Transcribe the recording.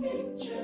picture.